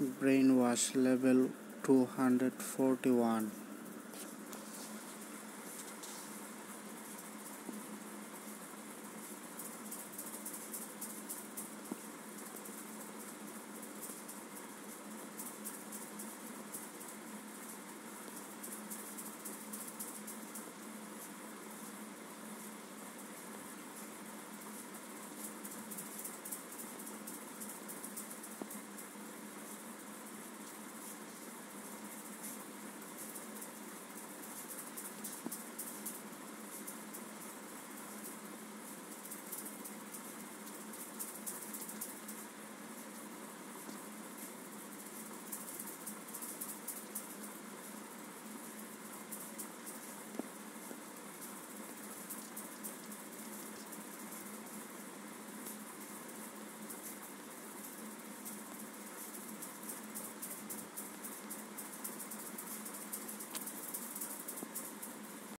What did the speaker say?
brainwash level 241